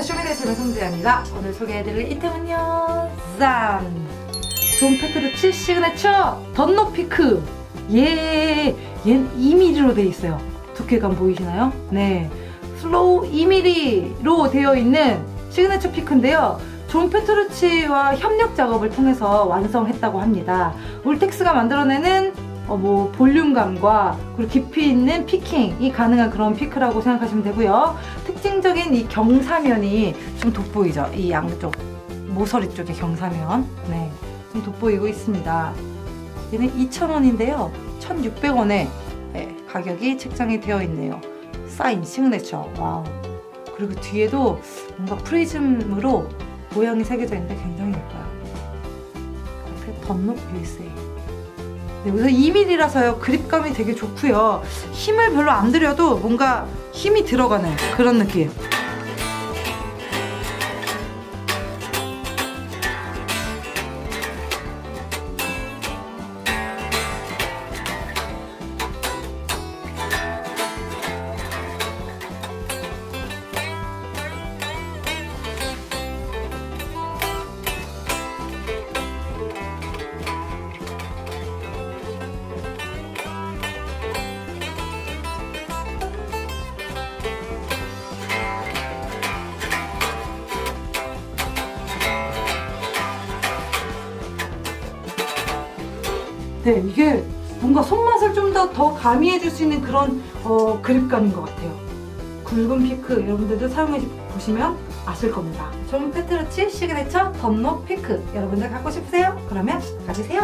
여러분 송지연입니다. 오늘 소개해드릴 아이템은요. 짠! 존 페트루치 signature Dunlop 피크. 예, 얘는 2mm로 되어 있어요. 두께감 보이시나요? 네. Flow 2mm로 되어 있는 시그네처 피크인데요. 존 페트루치와 협력 작업을 통해서 완성했다고 합니다. Ultex가 만들어내는 어, 뭐 볼륨감과 그리고 깊이 있는 피킹이 가능한 그런 피크라고 생각하시면 되고요. 특징적인 이 경사면이 좀 돋보이죠. 이 양쪽 모서리 쪽의 경사면 네, 좀 돋보이고 있습니다. 얘는 2,000원인데요. 1,600원에 네, 가격이 책정이 되어 있네요. 사인 시그네처 와우. 그리고 뒤에도 뭔가 프리즘으로 모양이 새겨져 있는데 굉장히 예뻐요. 옆에 Dunlop USA. 네, 우선 2mm라서요. 그립감이 되게 좋고요. 힘을 별로 안 들여도 뭔가 힘이 들어가는 그런 느낌. 네, 이게 뭔가 손맛을 좀 더 더 가미해줄 수 있는 그런 어, 그립감인 것 같아요. 굵은 피크 여러분들도 사용해 보시면 아실 겁니다. 존 페트루치 signature Dunlop 피크 여러분들 갖고 싶으세요? 그러면 가지세요.